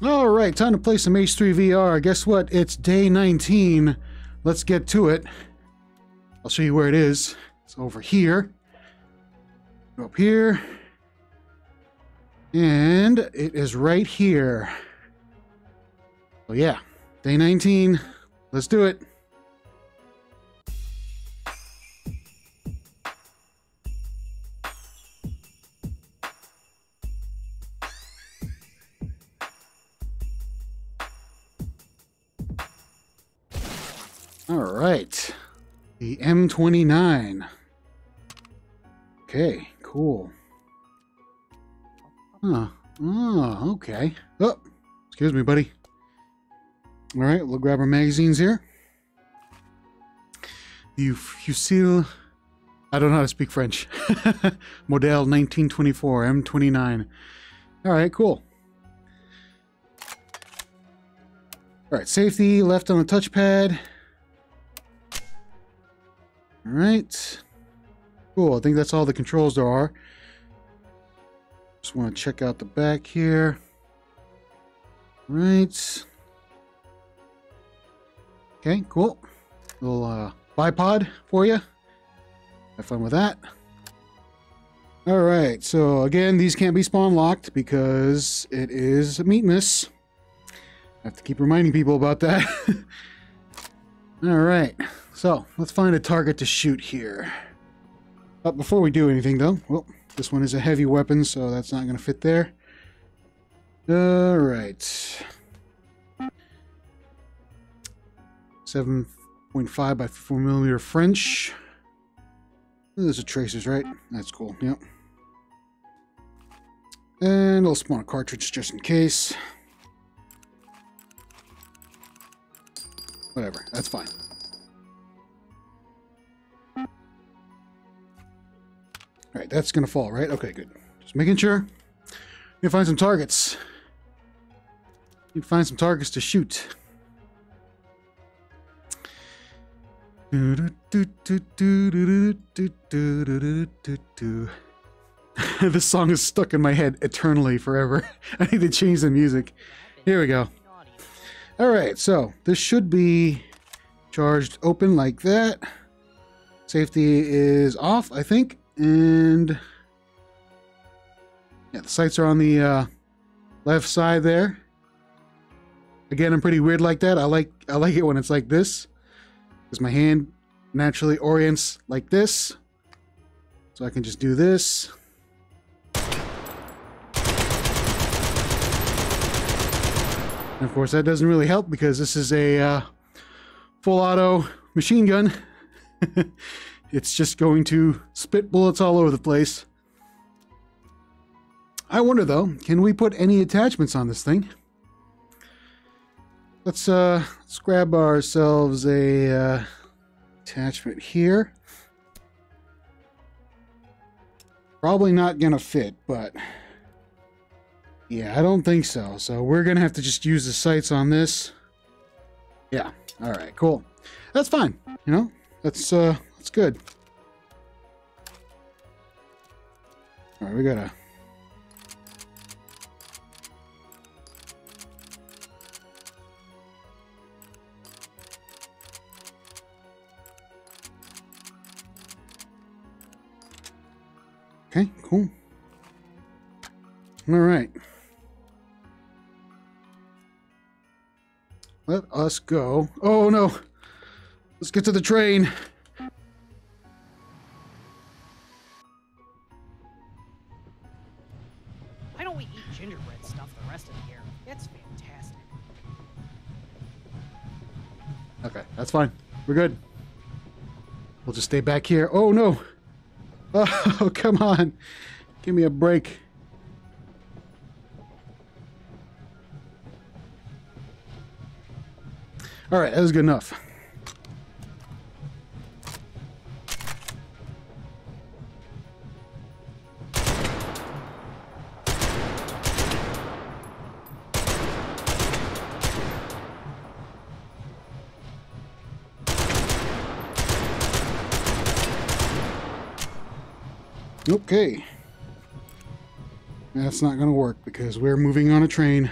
All right, time to play some H3 VR. Guess what? It's day 19. Let's get to it. I'll show you where it is. It's over here. Up here. And it is right here. So yeah, day 19. Let's do it. All right. The M29. Okay, cool. Huh. Oh, okay. Oh, excuse me, buddy. All right, we'll grab our magazines here. You, Fusil. I don't know how to speak French. Model 1924 M29. All right, cool. All right, safety left on the touchpad. All right. Cool. I think that's all the controls there are. Just want to check out the back here. All right. Okay, cool. Little uh, bipod for you. Have fun with that. All right. So again, these can't be spawn locked because it is Meatmas. I have to keep reminding people about that. All right. So let's find a target to shoot here. But before we do anything though, well, this one is a heavy weapon, so that's not going to fit there. All right. 7.5 by 4 millimeter French. Those are tracers, right? That's cool. Yep. And I'll spawn a cartridge just in case. Whatever, that's fine. That's gonna fall, right? Okay, good. Just making sure. To find some targets. Need to find some targets to shoot. this song is stuck in my head eternally, forever. I need to change the music. Here we go. All right, so this should be charged open like that. Safety is off, I think, and yeah, the sights are on the uh, left side there. Again, I'm pretty weird like that. I like I like it when it's like this, because my hand naturally orients like this, so I can just do this. And of course, that doesn't really help because this is a uh, full auto machine gun. it's just going to spit bullets all over the place. I wonder though, can we put any attachments on this thing? Let's uh, let's grab ourselves a uh, attachment here. Probably not gonna fit, but yeah, I don't think so. So we're gonna have to just use the sights on this. Yeah. All right. Cool. That's fine. You know, that's uh, that's good. All right, we gotta. Okay, cool. All right. Let us go. Oh no. Let's get to the train. Fine. We're good. We'll just stay back here. Oh no. Oh, come on. Give me a break. All right, that was good enough. Okay. That's not going to work because we're moving on a train.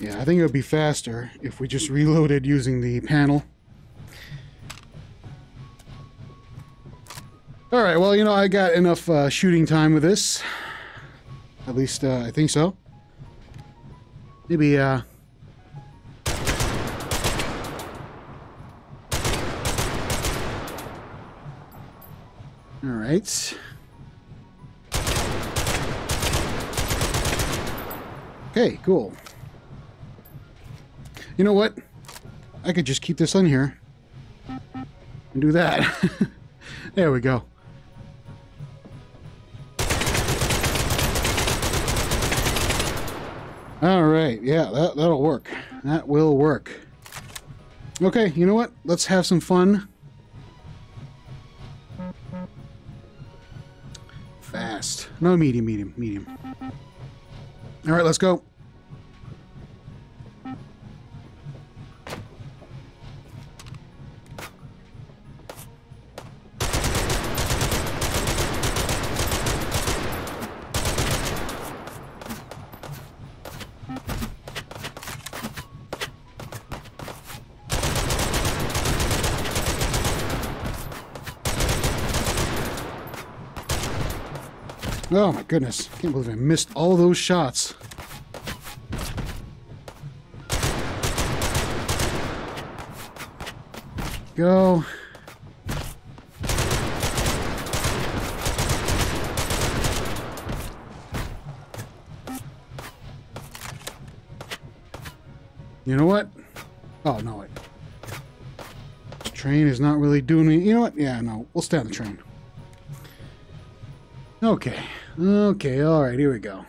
Yeah, I think it would be faster if we just reloaded using the panel. All right, well, you know, I got enough uh, shooting time with this. At least uh, I think so. Maybe, uh... All right. Okay, cool. You know what? I could just keep this on here and do that. there we go. All right, yeah, that, that'll work. That will work. Okay, you know what? Let's have some fun. Fast. No, medium, medium, medium. All right, let's go. Oh my goodness. Can't believe I missed all those shots. Go. You know what? Oh, no, wait. This train is not really doing me. You know what? Yeah, no. We'll stay on the train. Okay. Okay, alright, here we go.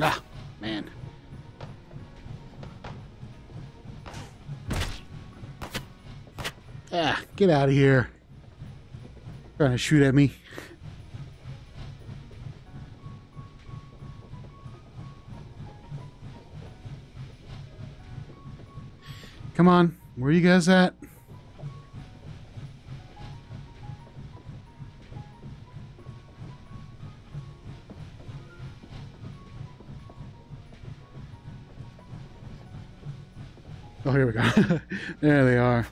Ah, man. Ah, get out of here. Trying to shoot at me. Come on, where are you guys at? Oh, here we go. there they are.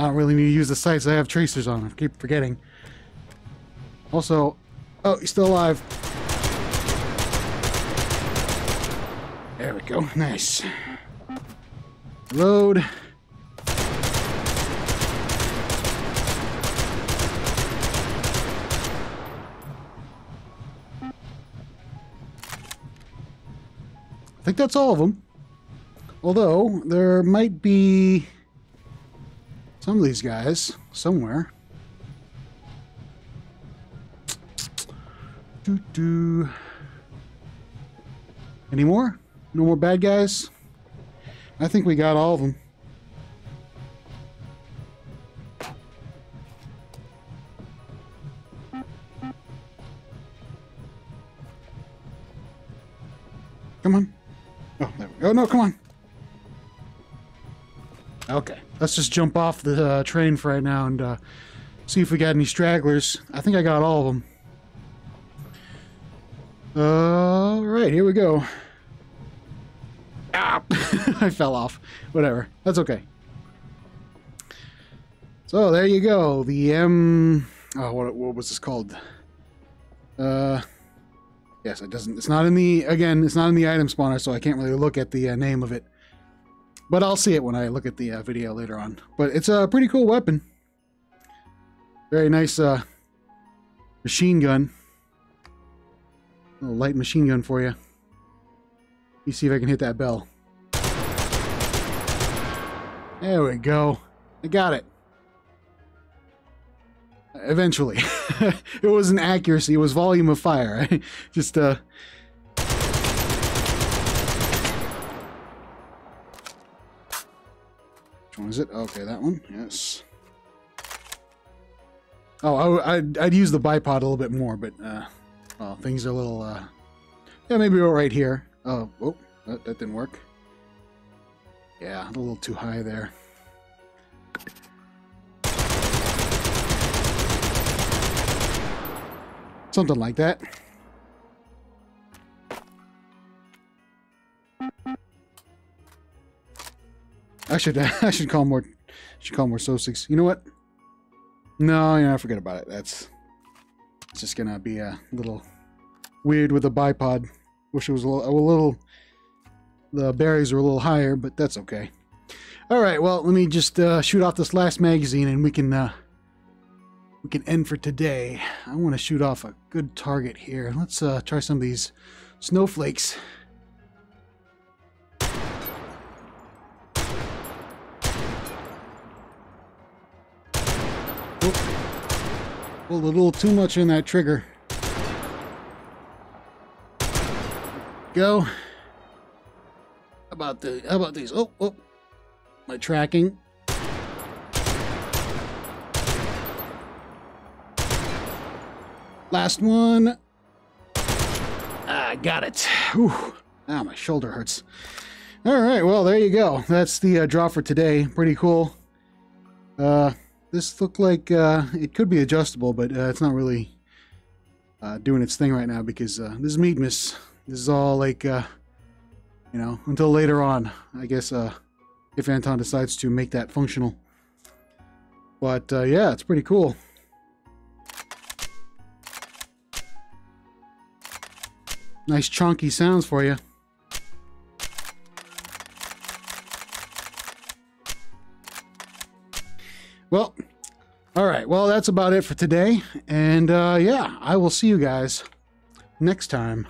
I don't really need to use the sights. I have tracers on. I keep forgetting. Also, oh, he's still alive. There we go. Nice. Load. I think that's all of them. Although, there might be some of these guys somewhere. Doo -doo. Any more? No more bad guys? I think we got all of them. Come on. Oh, there we go. No, come on. Okay. Let's just jump off the uh, train for right now and uh, see if we got any stragglers. I think I got all of them. All right, here we go. Ah, I fell off. Whatever. That's okay. So there you go. The M. Oh, what what was this called? Uh, yes, it doesn't. It's not in the again. It's not in the item spawner, so I can't really look at the uh, name of it. But I'll see it when I look at the uh, video later on. But it's a pretty cool weapon. Very nice uh, machine gun. A little light machine gun for you. me see if I can hit that bell. There we go. I got it. Eventually. it wasn't accuracy, it was volume of fire. Just, uh... one is it? Okay, that one. Yes. Oh, I, would I'd use the bipod a little bit more, but, uh... Well, things are a little, uh... Yeah, maybe we're right here. Oh, oh, that, that didn't work. Yeah, a little too high there. Something like that. I should I should call more should call more Sosigs. You know what? No, yeah, forget about it. That's it's just gonna be a little weird with a bipod. Wish it was a little, a little the berries are a little higher, but that's okay. All right, well, let me just uh, shoot off this last magazine, and we can uh, we can end for today. I want to shoot off a good target here. Let's uh, try some of these snowflakes. Oh, a little too much in that trigger. Go. How about the? How about these? Oh, oh, my tracking. Last one. Ah, got it. Whew. Ah, my shoulder hurts. All right, well, there you go. That's the uh, draw for today. Pretty cool. Uh, this looked like uh, it could be adjustable, but uh, it's not really uh, doing its thing right now because uh, this is Meatmas. This is all like, uh, you know, until later on. I guess uh, if Anton decides to make that functional. But yeah, it's pretty cool. Nice chunky sounds for you. Well, all right. Well, that's about it for today. And uh, yeah, I will see you guys next time.